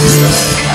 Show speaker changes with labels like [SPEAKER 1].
[SPEAKER 1] Jesus.